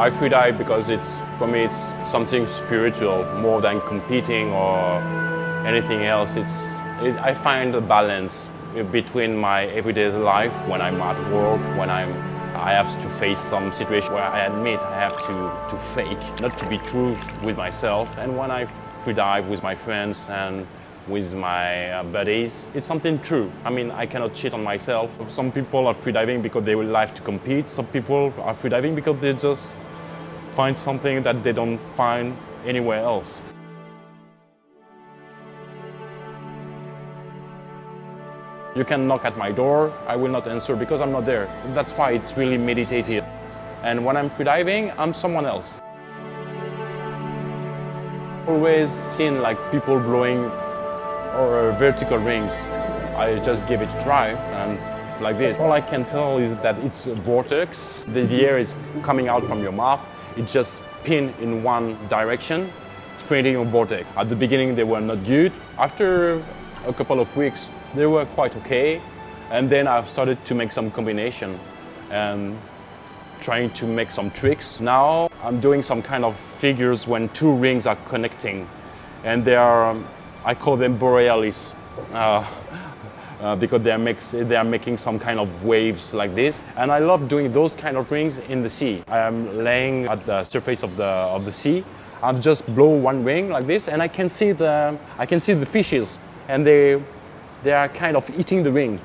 I free dive because it's, for me, it's something spiritual more than competing or anything else. It's, it, I find a balance between my everyday life when I'm at work, when I'm, I have to face some situation where I admit I have to, to fake, not to be true with myself, and when I free dive with my friends and with my uh, buddies. It's something true. I mean, I cannot cheat on myself. Some people are free diving because they would like to compete. Some people are free diving because they just find something that they don't find anywhere else. You can knock at my door, I will not answer because I'm not there. That's why it's really meditative. And when I'm freediving, I'm someone else. Always seen like people blowing or vertical rings. I just give it a try and like this. All I can tell is that it's a vortex. The, the air is coming out from your mouth. It just spin in one direction, creating a vortex. At the beginning they were not good. After a couple of weeks they were quite okay. And then I've started to make some combination and trying to make some tricks. Now I'm doing some kind of figures when two rings are connecting and they are I call them borealis uh, uh, because they are, mix, they are making some kind of waves like this. And I love doing those kind of rings in the sea. I am laying at the surface of the, of the sea. I just blow one ring like this and I can see the, I can see the fishes and they, they are kind of eating the ring.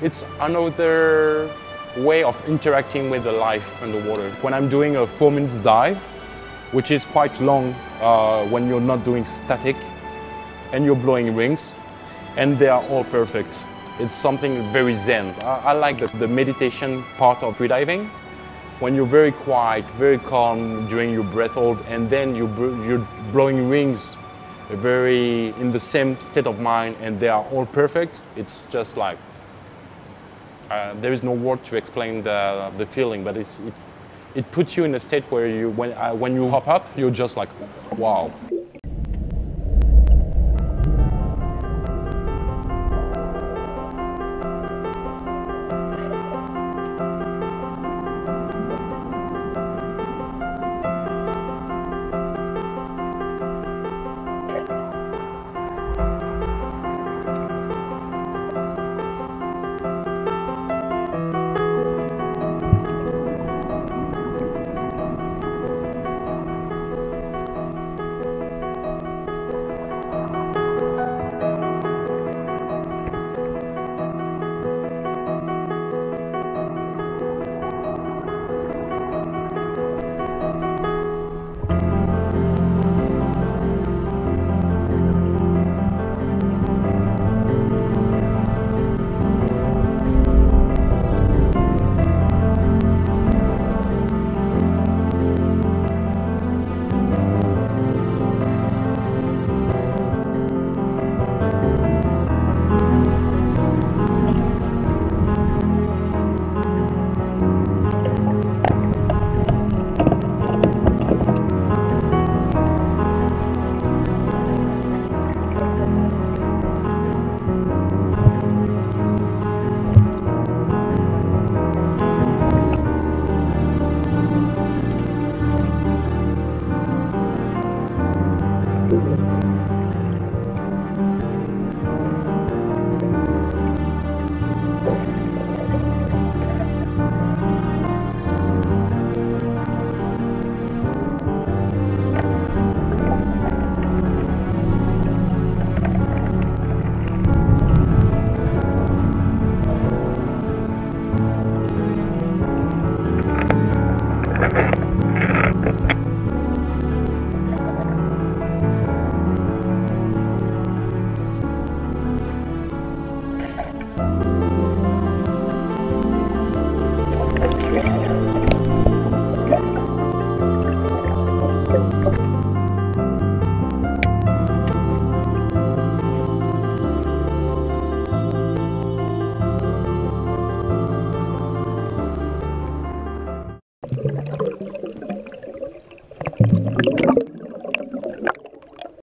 It's another way of interacting with the life underwater. When I'm doing a four minutes dive, which is quite long uh, when you're not doing static and you're blowing rings and they are all perfect. It's something very zen. I, I like the, the, meditation part of freediving. When you're very quiet, very calm during your breath hold and then you, you're blowing rings very in the same state of mind and they are all perfect, it's just like, uh, there is no word to explain the, the feeling, but it it puts you in a state where you, when, uh, when you hop up, you're just like, wow.